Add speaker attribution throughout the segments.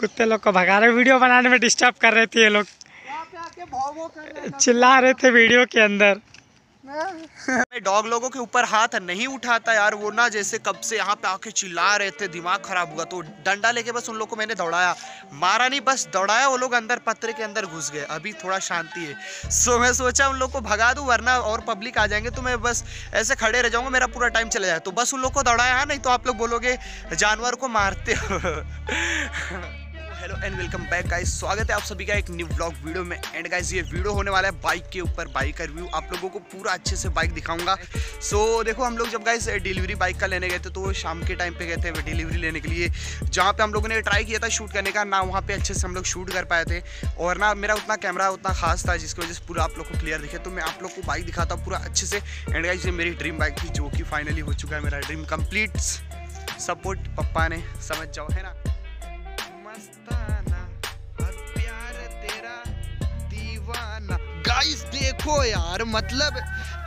Speaker 1: कुत्ते लोग को भगा रहे वीडियो बनाने में डिस्टर्ब कर रहे थे ये लोग। चिल्ला रहे थे वीडियो के अंदर।
Speaker 2: मैं डॉग लोगों के ऊपर हाथ नहीं उठाता यार, वो ना जैसे कब से यहाँ पे आके चिल्ला रहे थे, दिमाग खराब हुआ तो डंडा लेके बस उन लोग को मैंने दौड़ाया। मारा नहीं, बस दौड़ाया, वो लोग अंदर पत्रे के अंदर घुस गए। अभी थोड़ा शांति है। सो मैं सोचा उन लोग को भगा दूँ, वरना और पब्लिक आ जाएँगे तो मैं बस ऐसे खड़े रह जाऊँगा, मेरा पूरा टाइम चला जाए। तो बस उन लोग को दौड़ाया, नहीं तो आप लोग बोलोगे, जानवर को मारते हो। Hello and welcome back guys. स्वागत है आप सभी का एक न्यू ब्लॉग वीडियो में। एंड गाइस ये वीडियो होने वाला है बाइक के ऊपर बाइक का रिव्यू आप लोगों को पूरा अच्छे से बाइक दिखाऊँगा। सो so, देखो हम लोग जब गाइस डिलीवरी बाइक का लेने गए थे तो शाम के टाइम पे गए थे डिलीवरी लेने के लिए। जहाँ पे हम लोगों ने ट्राई किया था शूट करने का ना वहाँ पे अच्छे से हम लोग शूट कर पाए थे। और ना मेरा उतना कैमरा उतना खास था जिसकी वजह से पूरा आप लोग को क्लियर दिखे। तो मैं आप लोग को बाइक दिखाता हूँ पूरा अच्छे से। एंड गाइस ये मेरी ड्रीम बाइक थी जो कि फाइनली हो चुका है मेरा ड्रीम कंप्लीट सपोर्ट पप्पा ने समझ जाओ है ना? देखो यार मतलब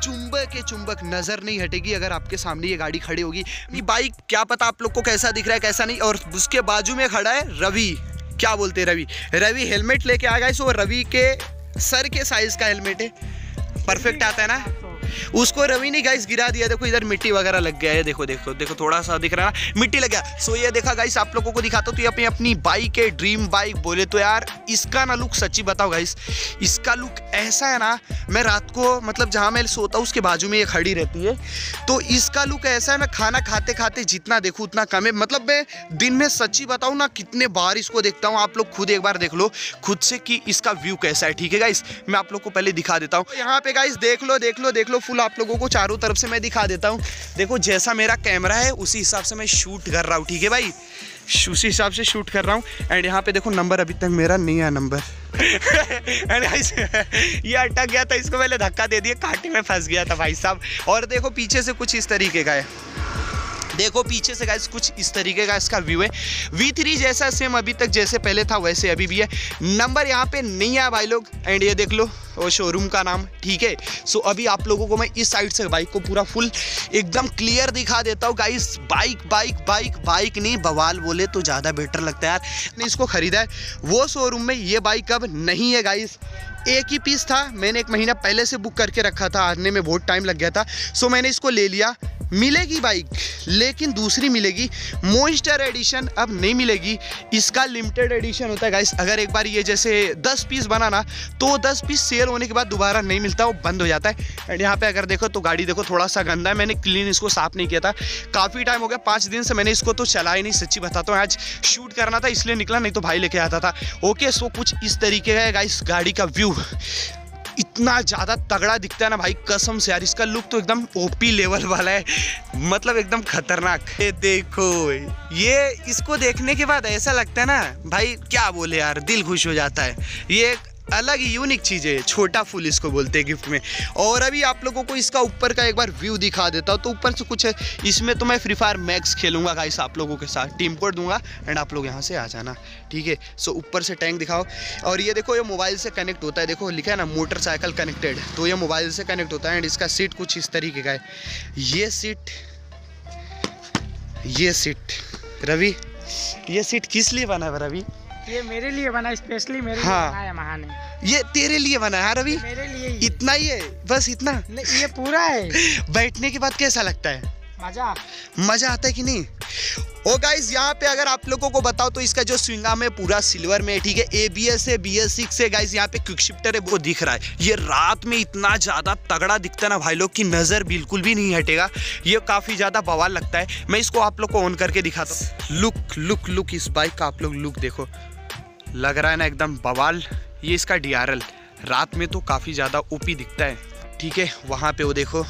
Speaker 2: चुंबक के चुंबक नज़र नहीं हटेगी अगर आपके सामने ये गाड़ी खड़ी होगी। बाइक क्या पता आप लोग को कैसा दिख रहा है, कैसा नहीं। और उसके बाजू में खड़ा है रवि। क्या बोलते हैं रवि? रवि हेलमेट लेके आ गया सो रवि के सर के साइज़ का हेलमेट है। परफेक्ट आता है ना? उसको रवि ने गाइस गिरा दिया। देखो इधर मिट्टी वगैरह लग गया है। देखो देखो देखो, थोड़ा सा दिख रहा है। मिट्टी लग गया। सो ये देखा गाइस आप लोगों को दिखाता तो ये अपनी अपनी बाइक है ड्रीम बाइक बोले तो यार, इसका ना लुक सच्ची बताओ गाइस इसका लुक ऐसा है ना, मैं रात को मतलब जहाँ मैं सोता हूँ, उसके बाजू में ये खड़ी रहती है। तो इसका लुक ऐसा है मैं खाना खाते खाते जितना देखूँ, उतना कम है। मतलब मैं दिन में सच्ची बताऊँ ना, कितने बार इसको देखता हूँ। आप लोग खुद एक बार देख लो, खुद से कि इसका व्यू कैसा है। ठीक है गाइस मैं आप लोग को पहले दिखा देता हूँ। यहाँ पे गाइस देख लो देख लो देख लो। फुल आप लोगों को चारों तरफ़ से मैं दिखा देता हूँ। देखो, जैसा मेरा कैमरा है, उसी हिसाब से मैं शूट कर रहा हूँ, ठीक है भाई? उसी हिसाब से शूट कर रहा हूँ। एंड यहाँ पे देखो नंबर अभी तक मेरा नहीं आया नंबर एंड ये अटक गया था, इसको पहले धक्का दे दिया, कांटे में फंस गया था भाई साहब। और देखो, पीछे से कुछ इस तरीके का है। देखो, पीछे से गाइस कुछ इस तरीके का इसका व्यू है। V3 जैसा सेम अभी तक जैसे पहले था, वैसे अभी भी है। नंबर यहाँ पे नहीं आया भाई लोग एंड ये देख लो, वो शोरूम का नाम, ठीक है? सो अभी आप लोगों को मैं इस साइड से बाइक को पूरा फुल एकदम क्लियर दिखा देता हूँ guys bike bike bike bike नहीं, बवाल बोले तो ज़्यादा बेटर लगता है यार। ने इसको खरीदा है। वो शोरूम में ये बाइक अब नहीं है गाइस एक ही पीस था, मैंने एक महीना पहले से बुक करके रखा था, आने में बहुत टाइम लग गया था। सो मैंने इसको ले लिया। मिलेगी बाइक, लेकिन दूसरी मिलेगी मोइस्टर एडिशन अब नहीं मिलेगी। इसका लिमिटेड एडिशन होता है गाइस अगर एक बार ये जैसे 10 पीस बनाना तो 10 पीस सेल होने के बाद दोबारा नहीं मिलता, वो बंद हो जाता है। एंड यहाँ पे अगर देखो तो गाड़ी देखो, थोड़ा सा गंदा है। मैंने क्लीन इसको साफ़ नहीं किया था। काफ़ी टाइम हो गया, पाँच दिन से मैंने इसको तो चला ही नहीं, सच्ची बताता हूँ। आज शूट करना था, इसलिए निकला, नहीं तो भाई लेके आता था। ओके सो कुछ इस तरीके का गाइस गाड़ी का व्यू इतना ज़्यादा तगड़ा दिखता है ना भाई, कसम से यार, इसका लुक तो एकदम ओपी लेवल वाला है। मतलब एकदम खतरनाक। ये देखो, ये इसको देखने के बाद ऐसा लगता है ना, भाई क्या बोले यार, दिल खुश हो जाता है। ये अलग ही यूनिक चीज़ है, छोटा फूल इसको बोलते हैं गिफ्ट में। और अभी आप लोगों को इसका ऊपर का एक बार व्यू दिखा देता हूँ तो ऊपर से कुछ है, इसमें तो मैं फ्री फायर मैक्स खेलूँगा गाइस आप लोगों के साथ। टीम कोड दूँगा एंड आप लोग यहाँ से आ जाना, ठीक है? सो ऊपर से टैंक दिखाओ। और ये देखो, ये मोबाइल से कनेक्ट होता है। देखो, लिखा है ना मोटरसाइकिल कनेक्टेड तो ये मोबाइल से कनेक्ट होता है एंड इसका सीट कुछ इस तरीके का है। ये सीट ये सीट रवि, ये सीट किस लिए बना है रवि?
Speaker 1: ये मेरे लिए बना स्पेशली मेरे
Speaker 2: हाँ।
Speaker 1: लिए बनाया महा ने
Speaker 2: ये तेरे लिए बना है हाँ, रवि?
Speaker 1: मेरे लिए ही
Speaker 2: इतना ही है बस इतना।
Speaker 1: नहीं, ये पूरा है।
Speaker 2: बैठने के बाद कैसा लगता है?
Speaker 1: मज़ा।
Speaker 2: मज़ा आता है कि नहीं? ओ गाइस यहाँ पे अगर आप लोगों को बताओ तो इसका जो स्विंगाम है पूरा सिल्वर में ठीक है? ए बी एस है बी एस सिक्स है। गाइस यहाँ पे क्विक शिफ्टर है वो दिख रहा है। ये रात में इतना ज़्यादा तगड़ा दिखता है ना भाई लोग की नज़र बिल्कुल भी नहीं हटेगा। ये काफ़ी ज़्यादा बवाल लगता है। मैं इसको आप लोग को ऑन करके दिखाता हूँ। लुक लुक लुक इस बाइक का आप लोग लुक देखो। लग रहा है ना एकदम बवाल। ये इसका डीआरएल रात में तो काफ़ी ज़्यादा ओपी दिखता है। ठीक है, वहाँ पे वो देखो,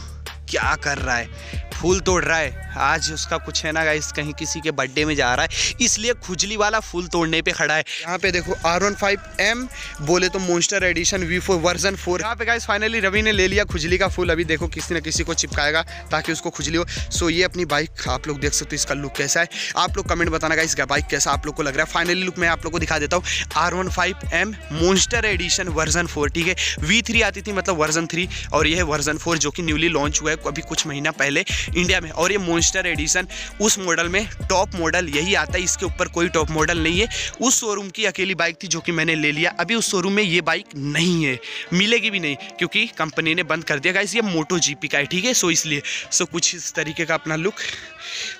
Speaker 2: क्या कर रहा है? फूल तोड़ रहा है। आज उसका कुछ है ना गाइस कहीं किसी के बर्थडे में जा रहा है, इसलिए खुजली वाला फूल तोड़ने पे खड़ा है। यहाँ पे देखो आर वन फाइव एम बोले तो monster edition V four version four यहाँ पे गाइस फाइनली रवि ने ले लिया खुजली का फूल। अभी देखो, किसी न किसी को चिपकाएगा ताकि उसको खुजली हो। सो ये अपनी बाइक आप लोग देख सकते हो इसका लुक कैसा है। आप लोग कमेंट बताना गाइस बाइक कैसा आप लोग को लग रहा है। फाइनली लुक मैं आप लोग को दिखा देता हूँ। R one five M monster edition version four ठीक है? वी थ्री आती थी मतलब वर्जन थ्री और ये है वर्जन फोर जो कि न्यूली लॉन्च हुआ है, अभी कुछ महीना पहले इंडिया में। और ये एडिशन उस मॉडल में टॉप मॉडल यही आता है, इसके ऊपर कोई टॉप मॉडल नहीं है। उस शोरूम की अकेली बाइक थी जो कि मैंने ले लिया। अभी उस शोरूम में ये बाइक नहीं है, मिलेगी भी नहीं, क्योंकि कंपनी ने बंद कर दिया। गाइस ये मोटो जीपी का है, ठीक है? सो इसलिए सो कुछ इस तरीके का अपना लुक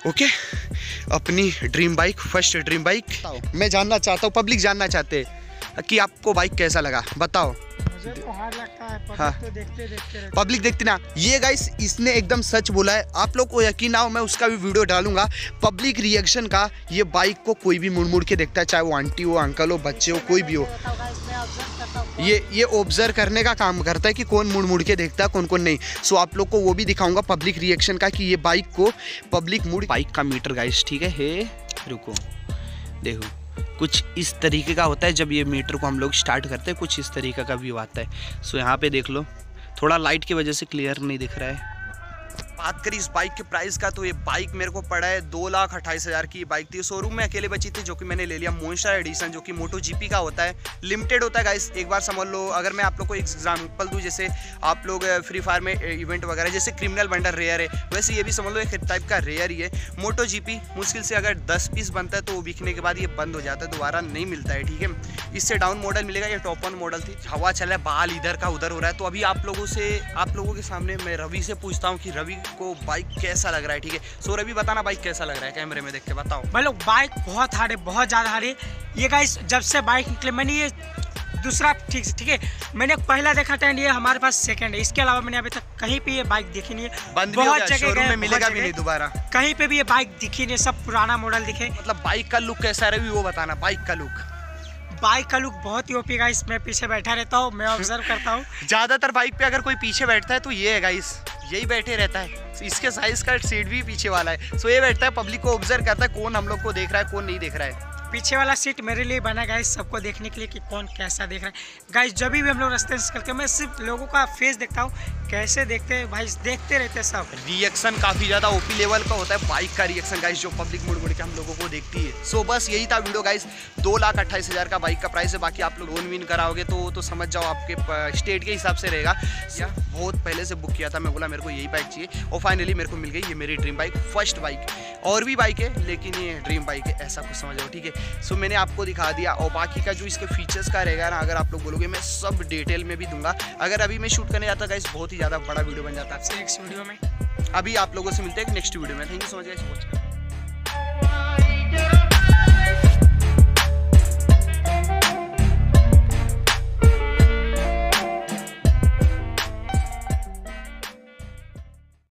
Speaker 2: ओके अपनी dream bike first dream bike मैं जानना चाहता हूँ पब्लिक जानना चाहते हैं कि आपको बाइक कैसा लगा? बताओ।
Speaker 1: तो लगता है पब्लिक
Speaker 2: हाँ।
Speaker 1: तो देखते देखते
Speaker 2: पब्लिक देखती ना। ये गाइस इसने एकदम सच बोला है। आप लोग को यकीन ना हो मैं उसका भी वीडियो डालूँगा। पब्लिक रिएक्शन का ये बाइक को कोई भी मुड़ मुड़ के देखता है चाहे वो आंटी हो अंकल हो बच्चे हो कोई भी हो।
Speaker 1: हूँ।
Speaker 2: ये ये ऑब्ज़र्व करने का काम करता है कि कौन मुड़ मुड़ के देखता है कौन कौन नहीं। सो आप लोग को वो भी दिखाऊँगा पब्लिक रिएक्शन का कि ये बाइक को पब्लिक मुड़ बाइक का मीटर गाइस ठीक है? हे रुको। देखो। कुछ इस तरीके का होता है जब ये मीटर को हम लोग स्टार्ट करते हैं, कुछ इस तरीके का व्यू आता है। सो यहाँ पे देख लो, थोड़ा लाइट की वजह से क्लियर नहीं दिख रहा है। बात करी इस बाइक के प्राइस का तो ये बाइक मेरे को पड़ा है दो लाख अट्ठाईस हज़ार की बाइक थी। शोरूम में अकेले बची थी, जो कि मैंने ले लिया मोन्स्टर एडिशन जो कि मोटो जीपी का होता है। लिमिटेड होता है गाइस एक बार समझ लो। अगर मैं आप लोग को एग्ज़ाम्पल दूँ, जैसे आप लोग फ्री फायर में इवेंट वगैरह, जैसे क्रिमिनल बंडर रेयर है, वैसे ये भी समझ लो, एक टाइप का रेयर ही है। मोटो जीपी मुश्किल से अगर दस पीस बनता है तो वो बिकने के बाद ये बंद हो जाता है, दोबारा नहीं मिलता है, ठीक है? इससे डाउन मॉडल मिलेगा, ये टॉप वन मॉडल थी। हवा चला है, बाल इधर का उधर हो रहा है। तो अभी आप लोगों से, आप लोगों के सामने मैं रवि से पूछता हूँ कि रवि को बाइक कैसा लग रहा है ठीक है? सो रवि बताना बाइक कैसा लग रहा है कैमरे में देख के बताओ।
Speaker 1: भाई लोग बाइक बहुत हार्ड है बहुत ज़्यादा हार्ड है। ये गाइस जब से बाइक निकले मैंने ये दूसरा ठीक ठीक है? मैंने पहला देखा था ये हमारे पास सेकंड है। इसके अलावा मैंने अभी तक कहीं पे ये बाइक देखी नहीं है।
Speaker 2: बंद गया
Speaker 1: जगह
Speaker 2: में
Speaker 1: बहुत
Speaker 2: मिलेगा भी नहीं दोबारा।
Speaker 1: कहीं पे भी ये बाइक दिखी नहीं सब पुराना मॉडल दिखे।
Speaker 2: मतलब बाइक का लुक कैसा है रवि वो बताना बाइक का लुक
Speaker 1: बाइक का लुक बहुत ही ओपी गाइस मैं पीछे बैठा रहता हूँ मैं ऑब्ज़र्व करता हूँ।
Speaker 2: ज़्यादातर बाइक पे अगर कोई पीछे बैठता है तो ये है गाइस यही बैठे रहता है। सो इसके साइज़ का सीट भी पीछे वाला है। सो ये बैठता है पब्लिक को ऑब्ज़र्व करता है, कौन हम लोग को देख रहा है, कौन नहीं देख रहा है।
Speaker 1: पीछे वाला सीट मेरे लिए बना गाइस सबको देखने के लिए कि कौन कैसा देख रहा है। गाइस जब भी हम लोग रास्ते से हैं, मैं सिर्फ़ लोगों का फेस देखता हूँ कैसे देखते हैं? भाई, देखते रहते हैं सब।
Speaker 2: रिएक्शन काफ़ी ज़्यादा ओपी लेवल का होता है बाइक का रिएक्शन गाइस जो पब्लिक मुड़ मुड़ के हम लोगों को देखती है। सो बस यही था वीडियो गाइस दो लाख अट्ठाईस हज़ार का बाइक का प्राइस है, बाकी आप लोग लोन विन कराओगे तो तो समझ जाओ आपके स्टेट के हिसाब से रहेगा। या बहुत पहले से बुक किया था, मैं बोला मेरे को यही बाइक चाहिए। और फाइनली मेरे को मिल गई, ये मेरी ड्रीम बाइक फ़र्स्ट बाइक और भी बाइक है, लेकिन ये ड्रीम बाइक है, ऐसा कुछ समझ लो ठीक है? सो मैंने आपको दिखा दिया। और बाकी का जो इसके फीचर्स का रहेगा ना, अगर आप लोग बोलोगे, मैं सब डिटेल में भी दूँगा। अगर अभी मैं शूट करने जाता गाइस बहुत ही ज़्यादा बड़ा वीडियो बन जाता है।
Speaker 1: नेक्स्ट वीडियो में।
Speaker 2: अभी आप लोगों से मिलते हैं नेक्स्ट वीडियो में। Thank you so much guys